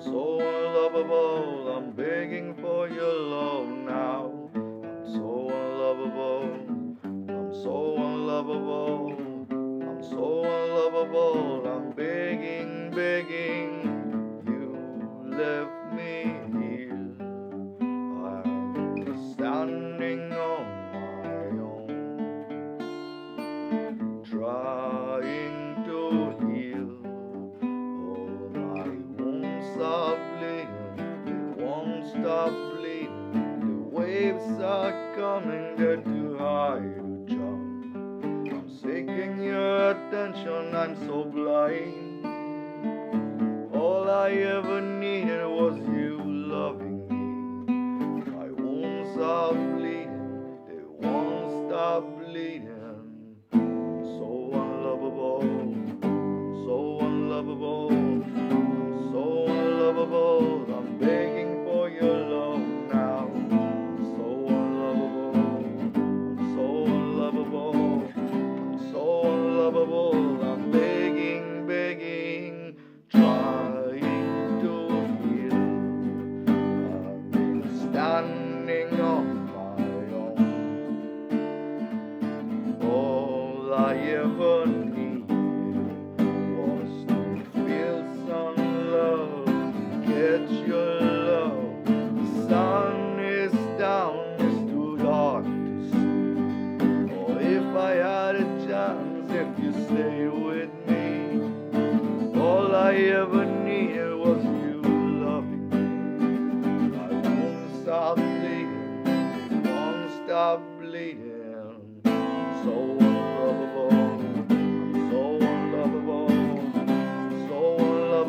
so unlovable, I'm begging for your love now. I'm so unlovable, I'm so unlovable. softly. The waves are coming down to jump. I'm seeking your attention, I'm so blind. All I ever needed was you. I ever needed was to feel some love, get your love. The sun is down, it's too dark to see. Oh, if I had a chance, if you stay with me, all I ever